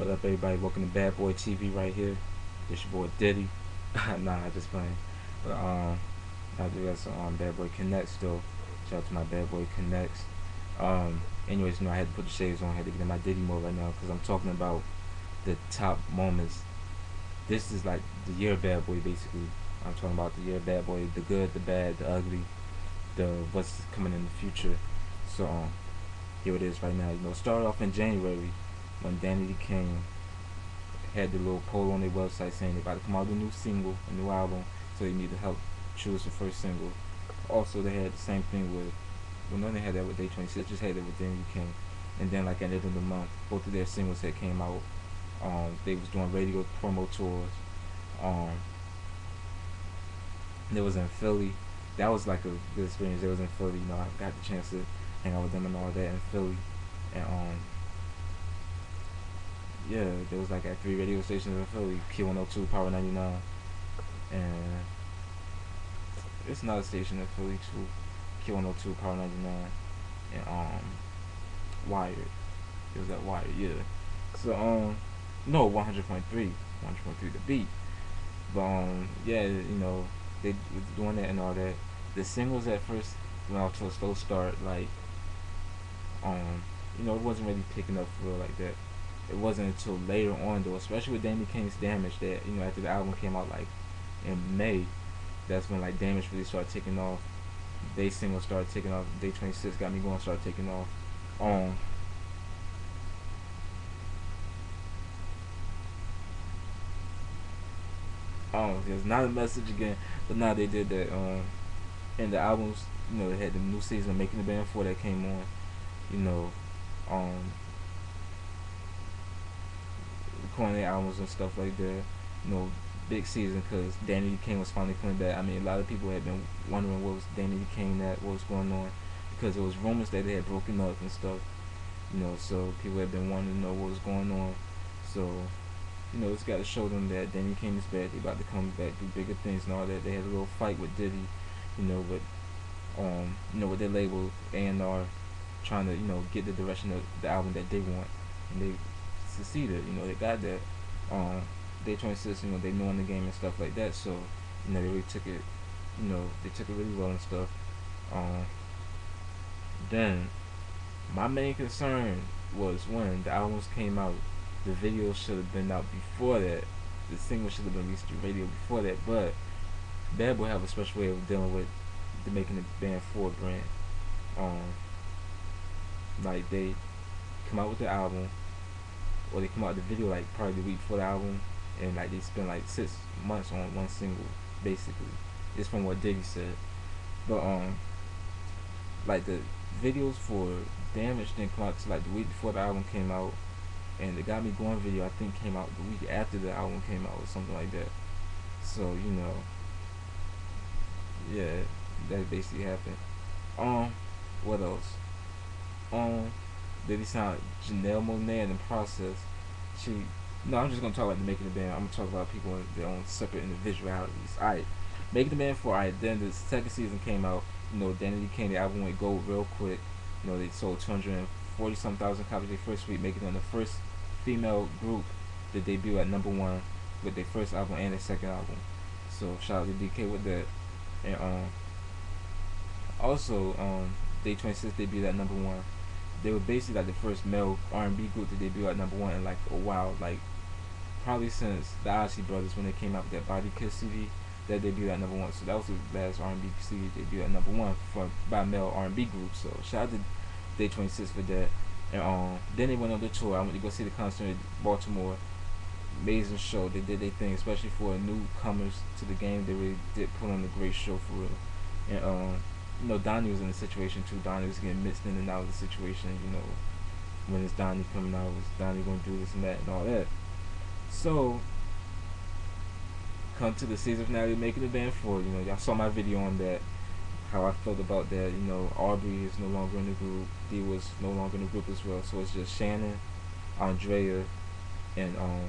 What up, everybody? Welcome to Bad Boy TV right here. This your boy Diddy. nah, I just playing. But um, I do got some um, Bad Boy Connects though. Shout out to my Bad Boy Connects. Um, anyways, you know I had to put the shades on. I had to get in my Diddy mode right now because I'm talking about the top moments. This is like the year of Bad Boy basically. I'm talking about the year of Bad Boy, the good, the bad, the ugly, the what's coming in the future. So um, here it is right now. You know, start off in January when Danity Kane had the little poll on their website saying they about to come out with a new single, a new album, so they need to help choose the first single. Also, they had the same thing with, well, no, they had that with Day 26, just had it with Danity Kane. And then, like, at the end of the month, both of their singles that came out, um, they was doing radio promo tours. Um, they was in Philly. That was like a good experience. They was in Philly, you know, I got the chance to hang out with them and all that in Philly. And, um, yeah, there was like at three radio stations in Philly, Q102, Power 99, and it's another station in Philly too, Q102, Power 99, and um, Wired. It was at Wired, yeah. So um, no, 100.3, 100.3 the beat. But um, yeah, you know, they was doing that and all that. The singles at first went off to a slow start, like um, you know, it wasn't really picking up for real like that it wasn't until later on though, especially with Danity Kane's Damage, that you know after the album came out like in May, that's when like Damage really started taking off. They single started taking off. Day 26 got me going, started taking off. Um. Oh, there's not a message again, but now they did that. Um, and the albums, you know, they had the new season, making the band four that came on. You know, um, recording their albums and stuff like that. You know, big season because Danity Kane was finally coming back. I mean, a lot of people had been wondering what was Danity Kane at, what was going on, because there was rumors that they had broken up and stuff. You know, so people had been wanting to know what was going on. So, you know, it's got to show them that Danity Kane is back. They about to come back, do bigger things and all that. They had a little fight with Diddy, you know, with um, you know, with their label A&R, trying to you know get the direction of the album that they want, and they succeeded. You know, they got that. Um, Day 26, you know, they knowing the game and stuff like that. So, you know, they really took it. You know, they took it really well and stuff. Um, then, my main concern was when the albums came out, the video should have been out before that. The single should have been released to radio before that. But Bad Boy have a special way of dealing with the making the band four a brand. Um, like they come out with the album, or they come out the video like probably the week before the album, and like they spend like six months on one single, basically. It's from what Diddy said. But um, like the videos for Damage didn't come out like the week before the album came out, and the Got Me Going video I think came out the week after the album came out or something like that. So you know, yeah, that basically happened. Um, what else? Um, he sound Janelle Monáe in the process? She no, I'm just gonna talk about the making the band. I'm gonna talk about people in their own separate individualities. Alright. Making the band four I then the second season came out, you know, Danity Kane, the album went gold real quick. You know, they sold two hundred and forty some thousand copies their first week, making them the first female group to debut at number one with their first album and their second album. So shout out to DK with that. And um also um Day 26 debuted at number one they were basically like the first male R&B group to debut at number one in like a while, like probably since the Isley Brothers when they came out with that Body Kiss CD that debuted at number one. So that was the last R&B CD debut at number one for by male R&B group. So shout out to Day 26 for that. And um, then they went on the tour. I went to go see the concert in Baltimore. Amazing show. They did their thing, especially for newcomers to the game. They really did put on a great show for real. And um, you know, Donnie was in a situation too. Donnie was getting mixed in and out of the situation, you know, when is Donnie coming out, was Donnie going to do this and that and all that. So, come to the season finale making the band four, you know, y'all saw my video on that, how I felt about that, you know, Aubrey is no longer in the group, Dee was no longer in the group as well, so it's just Shannon, Andrea, and, um,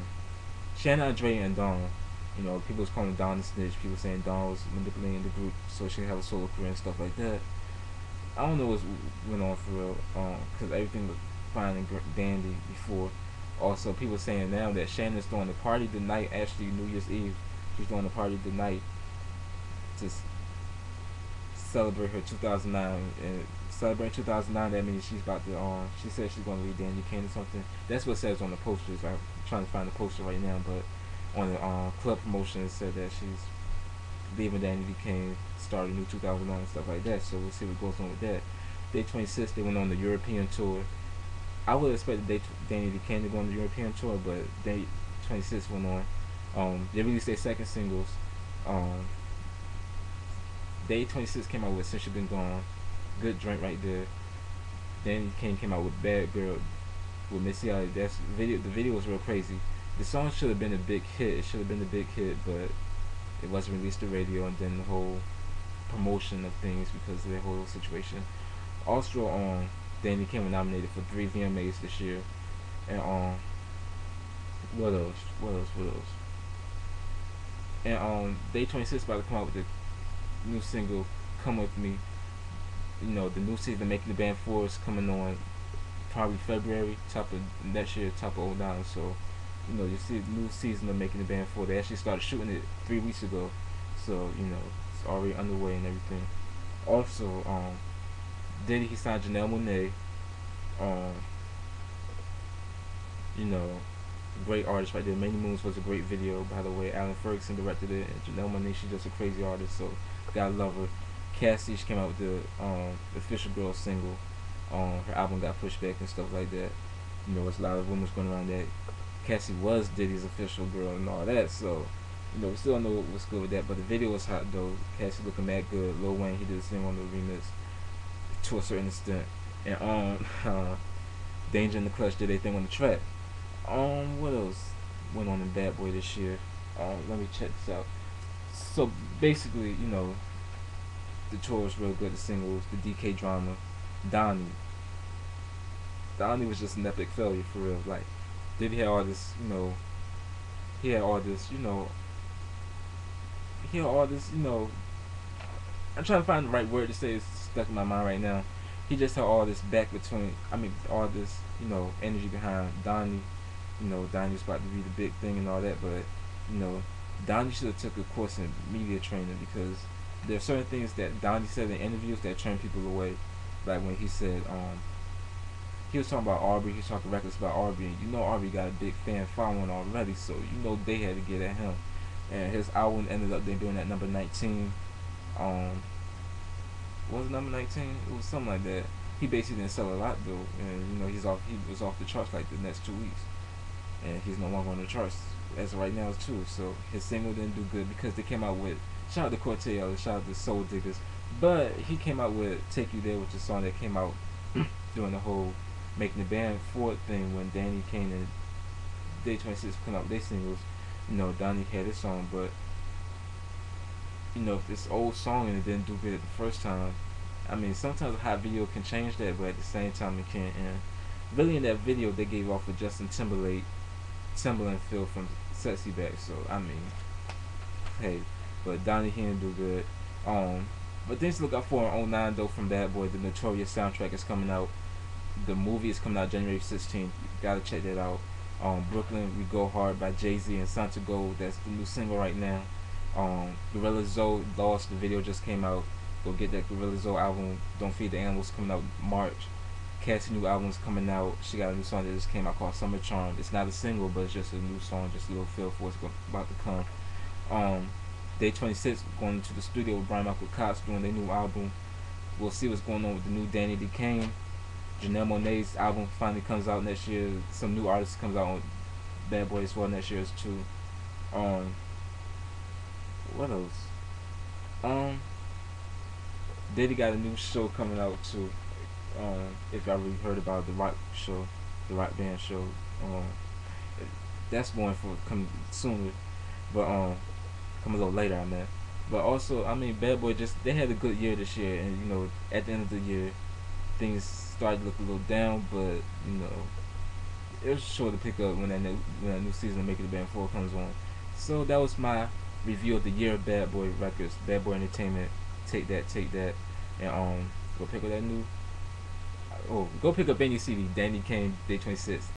Shannon, Andrea, and Dawn you know, people was calling Dawn a snitch. People saying Dawn was manipulating the group so she could have a solo career and stuff like that. I don't know what went on for real, um, cause everything was fine and dandy before also people saying now that Shannon's throwing a party tonight, actually New Year's Eve. She's throwing a party tonight to celebrate her 2009 and celebrate 2009. That means she's about to. Um, she said she's going to leave Danity Kane or something. That's what says on the posters. I'm trying to find the poster right now, but on the um, club promotion said that she's leaving Danity Kane, starting new 2009 and stuff like that. So we'll see what goes on with that. Day 26, they went on the European tour. I would expect Day Danity Kane to go on the European tour, but Day 26 went on. Um, they released their second singles. Um, Day 26 came out with Since You've Been Gone. Good drink right there. Then Kane came out with Bad Girl with Missy Elliott. That's video. The video was real crazy. The song should have been a big hit. It should have been a big hit, but it wasn't released to radio. And then the whole promotion of things because of the whole situation. Also, um, Danity Kane was nominated for three VMAs this year, and um, what else? What else? What else? And um, Day 26 about to come out with the new single "Come with Me." You know, the new season making the band four is coming on probably February, top of next year, top of 09. So, you know, you see new season of making the band four. They actually started shooting it three weeks ago, so you know it's already underway and everything. Also, um, Diddy he signed Janelle Monáe. Um, you know, great artist right there. Many Moons was a great video, by the way. Alan Ferguson directed it, and Janelle Monáe she's just a crazy artist, so gotta love her. Cassie she came out with the um Official Girl single. Um, her album got pushed back and stuff like that. You know, there's a lot of rumors going around that Cassie was Diddy's official girl and all that. So, you know, we still don't know what's good with that. But the video was hot though. Cassie looking mad good. Lil Wayne he did the same on the remix to a certain extent. And um, uh, Danja in the Clutch did their thing on the track. Um, what else went on in Bad Boy this year? Um, let me check this out. So basically, you know, the tour was real good. The singles, the DK drama, Donnie. Donnie was just an epic failure for real. Like, he have all this, you know, he had all this, you know, he had all this, you know, I'm trying to find the right word to say. It's stuck in my mind right now. He just had all this back between, I mean, all this, you know, energy behind Donnie. You know, Donnie was about to be the big thing and all that, but, you know, Donnie should have took a course in media training because there are certain things that Donnie said in interviews that turn people away. Like when he said, um, he was talking about Aubrey, he was talking records about Aubrey, and you know Aubrey got a big fan following already, so you know they had to get at him. And his album ended up being doing that number 19. Um, was it number 19? It was something like that. He basically didn't sell a lot though, and you know he's off. He was off the charts like the next two weeks, and he's no longer on the charts as right now too. So his single didn't do good because they came out with shout out to Corteo, shout out to Soul Diggers, but he came out with Take You There, which is a song that came out during the whole making the band forward thing when Danity Kane and Day 26 put out their singles. You know, Donnie had his song, but you know, if this old song and it didn't do good the first time, I mean, sometimes a hot video can change that, but at the same time it can't. And really, in that video, they gave off a Justin Timberlake, Timberland feel from Sexy Back. So I mean, hey, but Donnie he didn't do good. Um, but things to look out for in 09 though from Bad Boy. The Notorious soundtrack is coming out. The movie is coming out January 16th. You gotta check that out. Um, Brooklyn We Go Hard by Jay Z and Santigold. That's the new single right now. Um, Gorilla Zoe Lost. The video just came out. Go get that Gorilla Zoe album. Don't Feed the Animals coming out March. Cassie new album's coming out. She got a new song that just came out called Summer Charm. It's not a single, but it's just a new song, just a little feel for what's about to come. Um, Day 26 going to the studio with Bryan-Michael Cox doing their new album. We'll see what's going on with the new Danity Kane. Janelle Monáe's album finally comes out next year. Some new artists comes out on Bad Boy as well next year too. Um, what else? Um, Diddy got a new show coming out too. Um, if y'all really heard about the rock show, the rock band show. Um, that's going for come sooner, but um, come a little later on that. But also, I mean, Bad Boy just they had a good year this year, and you know, at the end of the year, things started to look a little down, but you know, it was sure to pick up when that new, when that new season of Making the Band Four comes on. So that was my review of the year of Bad Boy Records, Bad Boy Entertainment. Take that, take that, and um, go pick up that new. Oh, go pick up any CD, Danity Kane, Day 26.